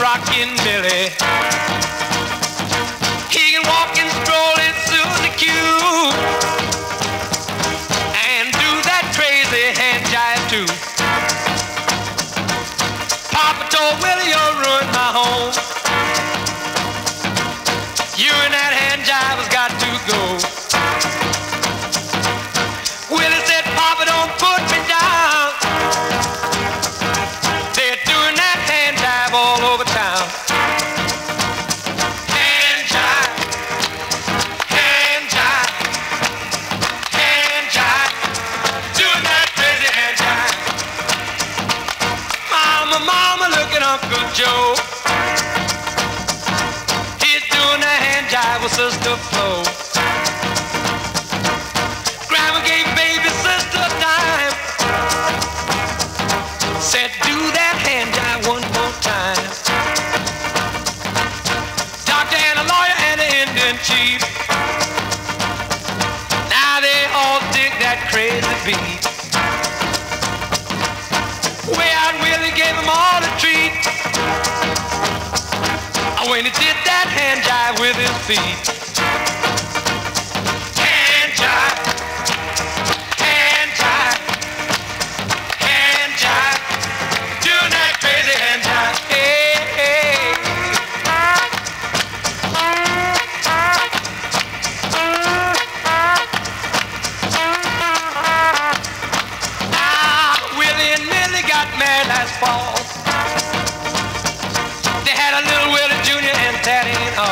rockin' Millie. He can walk and stroll in Susie Q. And do that crazy hand jive too. Papa told Willie, you'll ruin my home. Mama, mama, look at Uncle Joe. He's doing that hand jive with Sister Flo. Grandma gave baby sister a dime. Said, do that hand jive one more time. Doctor and a lawyer and an Indian chief. When he did that hand jive with his feet. Hand jive. Hand jive. Hand jive. Doing that crazy hand jive. Hey, hey. Ah, Willie and Millie got married last fall. They had